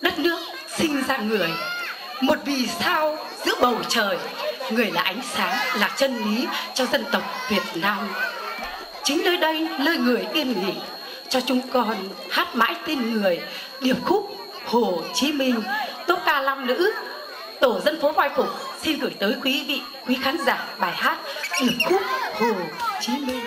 đất nước sinh ra người, một vì sao giữa bầu trời, người là ánh sáng là chân lý cho dân tộc việt nam. Chính nơi đây, nơi người yên nghỉ, cho chúng con hát mãi tên người, điệp khúc hồ chí minh. Tốp ca lam nữ, tổ dân phố hoài phục, xin gửi tới quý vị, quý khán giả bài hát điệp khúc hồ chí minh.